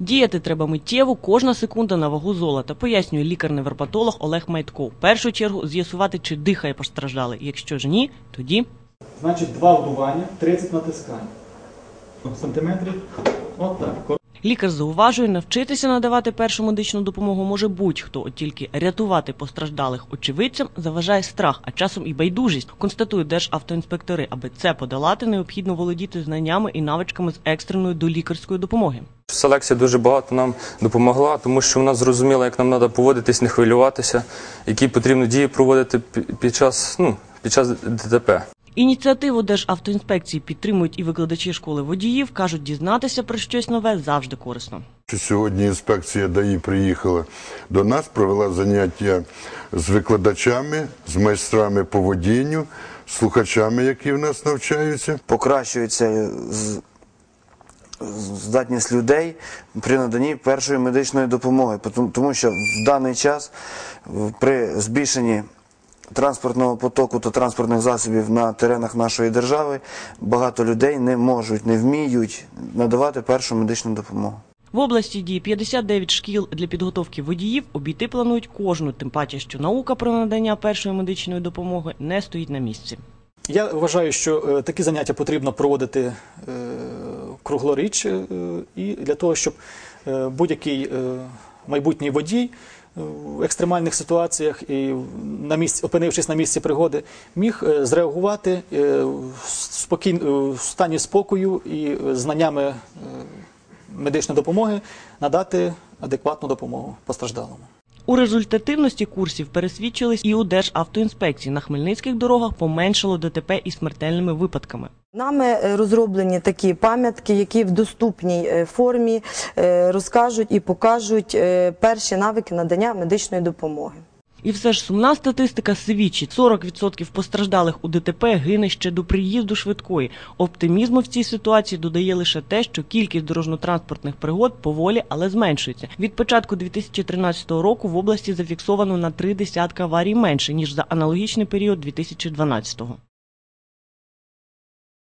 Діяти треба миттєво, кожна секунда на вагу золота, пояснює лікар-невропатолог Олег Майтков. В першу чергу з'ясувати, чи дихає постраждалий. Якщо ж ні, тоді Значить, два вдування, 30 натискань. Сантиметрів. От так. Лікар зауважує, навчитися надавати першу медичну допомогу може будь-хто, от тільки рятувати постраждалих очевидцям заважає страх, а часом і байдужість. Констатують державтоінспектори. Аби це подолати, необхідно володіти знаннями і навичками з екстреної долікарської допомоги. Селекція дуже багато нам допомогла, тому що вона зрозуміла, як нам треба поводитись, не хвилюватися, які потрібно дії проводити під час, ну, під час ДТП. Ініціативу Державтоінспекції підтримують і викладачі школи водіїв. кажуть, дізнатися про щось нове завжди корисно. Сьогодні інспекція ДАІ приїхала до нас, провела заняття з викладачами, з майстрами по водінню, слухачами, які в нас навчаються. покращується здатність людей при наданні першої медичної допомоги, тому що в даний час при збільшенні транспортного потоку та транспортних засобів на теренах нашої держави багато людей не можуть, не вміють надавати першу медичну допомогу. В області діє 59 шкіл для підготовки водіїв. Обійти планують кожну, тим паче, що наука про надання першої медичної допомоги не стоїть на місці. Я вважаю, що е, такі заняття потрібно проводити е, круглоріч е, і для того, щоб будь-який майбутній водій в екстремальних ситуаціях і на місці, опинившись на місці пригоди, міг е, зреагувати е, в спокій, е, в стані спокою і знаннями медичної допомоги надати адекватну допомогу постраждалому. У результативності курсів пересвідчились і у Державтоінспекції. На хмельницьких дорогах поменшало ДТП із смертельними випадками. Нами е, розроблені такі пам'ятки, які в доступній е, формі е, розкажуть і покажуть перші навики надання медичної допомоги. І все ж сумна статистика свідчить: 40% постраждалих у ДТП гине ще до приїзду швидкої. Оптимізму в цій ситуації додає лише те, що кількість дорожньо-транспортних пригод поволі, але зменшується. Від початку 2013 року в області зафіксовано на три десятка аварій менше ніж за аналогічний період 2012-го.